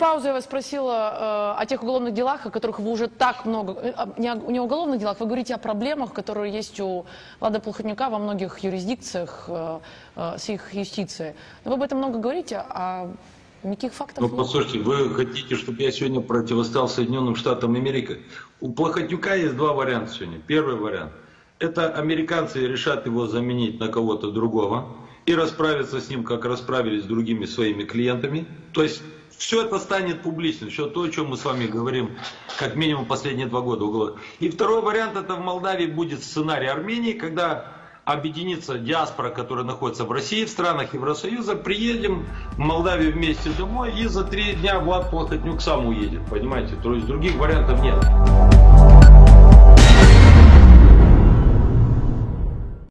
я вас спросила э, о тех уголовных делах, о которых вы уже так много, э, о- не, о, не о уголовных делах, вы говорите о проблемах, которые есть у Влада Плохотнюка во многих юрисдикциях э, э, с их юстицией. Но вы об этом много говорите, а никаких фактов Ну, нет. послушайте, вы хотите, чтобы я сегодня противостал Соединенным Штатам Америки? У Плохотнюка есть два варианта сегодня. Первый вариант. Это американцы решат его заменить на кого-то другого и расправиться с ним, как расправились с другими своими клиентами. То есть все это станет публичным, все то, о чем мы с вами говорим, как минимум последние два года. И второй вариант, это в Молдавии будет сценарий Армении, когда объединится диаспора, которая находится в России, в странах Евросоюза, приедем в Молдавию вместе домой, и за три дня Влад Плохотнюк сам уедет, понимаете? То есть других вариантов нет.